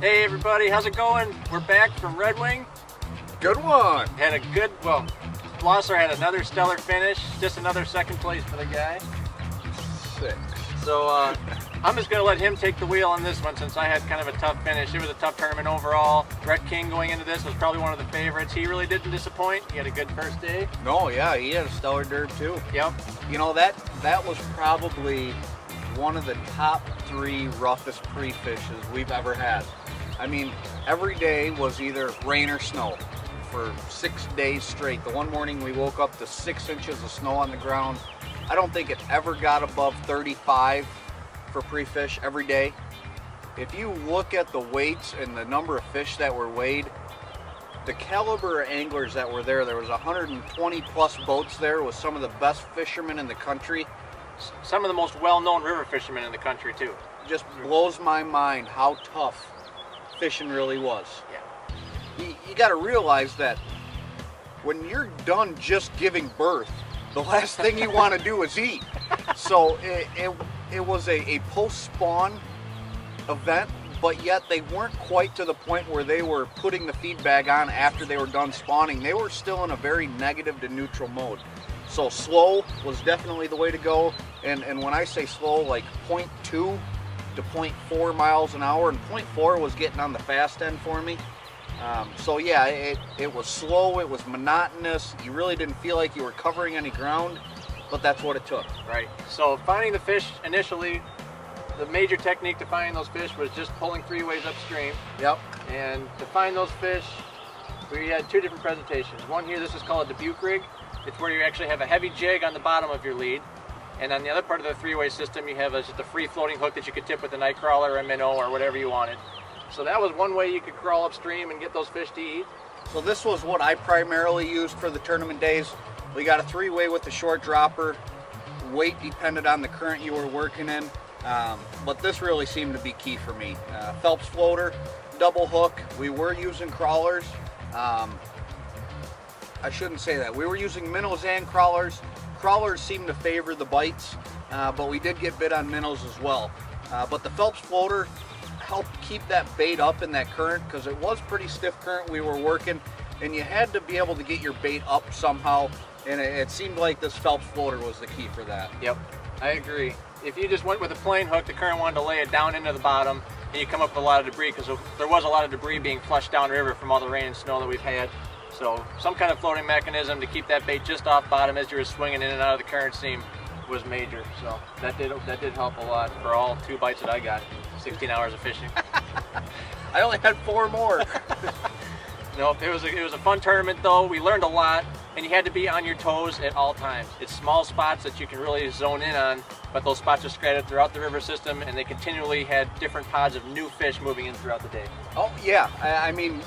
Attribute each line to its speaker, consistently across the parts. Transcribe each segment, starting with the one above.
Speaker 1: Hey everybody, how's it going? We're back from Red Wing.
Speaker 2: Good one.
Speaker 1: Had a good, well, Blosser had another stellar finish, just another second place for the guy.
Speaker 2: Six.
Speaker 1: So uh, I'm just going to let him take the wheel on this one since I had kind of a tough finish. It was a tough tournament overall. Brett King going into this was probably one of the favorites. He really didn't disappoint. He had a good first day.
Speaker 2: No, yeah, he had a stellar dirt too.
Speaker 1: Yep.
Speaker 2: You know that that was probably one of the top three roughest pre-fishes we've ever had. I mean, every day was either rain or snow for six days straight. The one morning we woke up to six inches of snow on the ground. I don't think it ever got above 35 for pre-fish every day. If you look at the weights and the number of fish that were weighed, the caliber of anglers that were there, there was 120 plus boats there with some of the best fishermen in the country.
Speaker 1: Some of the most well-known river fishermen in the country too.
Speaker 2: Just blows my mind how tough fishing really was.
Speaker 1: Yeah
Speaker 2: you, you got to realize that when you're done just giving birth, the last thing you want to do is eat. So it, it, it was a, a post-spawn event, but yet they weren't quite to the point where they were putting the feed bag on after they were done spawning. They were still in a very negative to neutral mode. So slow was definitely the way to go. And, and when I say slow, like 0.2 to 0.4 miles an hour, and 0.4 was getting on the fast end for me. Um, so yeah, it, it was slow, it was monotonous. You really didn't feel like you were covering any ground, but that's what it took.
Speaker 1: Right. So finding the fish initially, the major technique to finding those fish was just pulling three ways upstream.
Speaker 2: Yep.
Speaker 1: And to find those fish, we had two different presentations. One here, this is called a Dubuque rig. It's where you actually have a heavy jig on the bottom of your lead. And on the other part of the three-way system, you have a, just a free floating hook that you could tip with a night crawler, a minnow, or whatever you wanted. So that was one way you could crawl upstream and get those fish to eat.
Speaker 2: So this was what I primarily used for the tournament days. We got a three-way with the short dropper. Weight depended on the current you were working in. Um, but this really seemed to be key for me. Uh, Phelps floater, double hook. We were using crawlers. Um, I shouldn't say that. We were using minnows and crawlers. Crawlers seem to favor the bites, uh, but we did get bit on minnows as well. Uh, but the Phelps floater, helped keep that bait up in that current because it was pretty stiff current we were working and you had to be able to get your bait up somehow and it, it seemed like this Phelps floater was the key for that.
Speaker 1: Yep, I agree. If you just went with a plain hook, the current wanted to lay it down into the bottom and you come up with a lot of debris because there was a lot of debris being flushed downriver from all the rain and snow that we've had. So some kind of floating mechanism to keep that bait just off bottom as you were swinging in and out of the current seam was major. So that did that did help a lot for all two bites that I got. 16 hours of fishing.
Speaker 2: I only had four more.
Speaker 1: no, it was a, it was a fun tournament though. We learned a lot, and you had to be on your toes at all times. It's small spots that you can really zone in on, but those spots are scattered throughout the river system, and they continually had different pods of new fish moving in throughout the day.
Speaker 2: Oh yeah, I, I mean,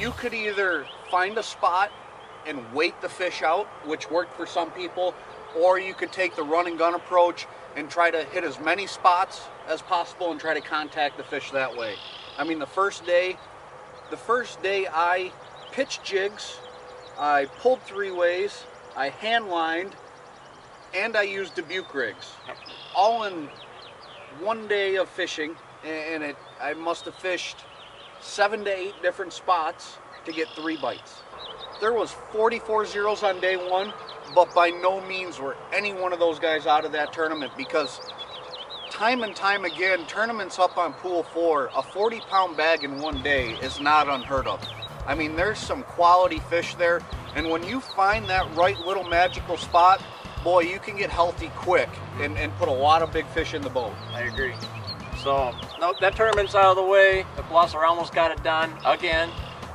Speaker 2: you could either find a spot and wait the fish out, which worked for some people, or you could take the run and gun approach and try to hit as many spots as possible and try to contact the fish that way. I mean, the first day, the first day I pitched jigs, I pulled three ways, I hand lined, and I used Dubuque rigs. All in one day of fishing, and it I must have fished seven to eight different spots to get three bites. There was 44 zeros on day one, but by no means were any one of those guys out of that tournament because time and time again, tournaments up on pool four, a 40 pound bag in one day is not unheard of. I mean, there's some quality fish there, and when you find that right little magical spot, boy, you can get healthy quick and, and put a lot of big fish in the boat.
Speaker 1: I agree. So, no, that tournament's out of the way. The Blosser almost got it done again.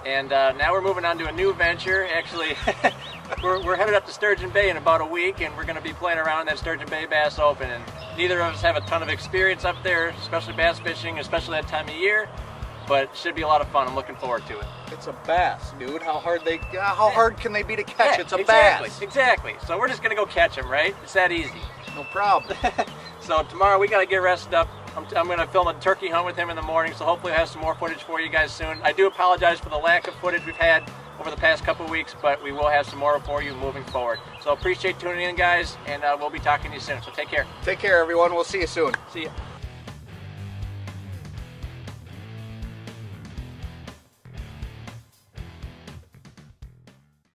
Speaker 1: And uh, now we're moving on to a new venture. Actually, we're, we're headed up to Sturgeon Bay in about a week, and we're going to be playing around in that Sturgeon Bay Bass Open. And neither of us have a ton of experience up there, especially bass fishing, especially that time of year. But it should be a lot of fun. I'm looking forward to it.
Speaker 2: It's a bass, dude. How hard they? How hard can they be to catch?
Speaker 1: Yeah,
Speaker 2: it's a
Speaker 1: exactly,
Speaker 2: bass.
Speaker 1: Exactly. So we're just going to go catch them, right? It's that easy.
Speaker 2: No problem.
Speaker 1: so tomorrow we got to get rested up. I'm, I'm going to film a turkey hunt with him in the morning, so hopefully I'll have some more footage for you guys soon. I do apologize for the lack of footage we've had over the past couple weeks, but we will have some more for you moving forward. So appreciate tuning in, guys, and uh, we'll be talking to you soon. So take care.
Speaker 2: Take care, everyone. We'll see you soon.
Speaker 1: See you.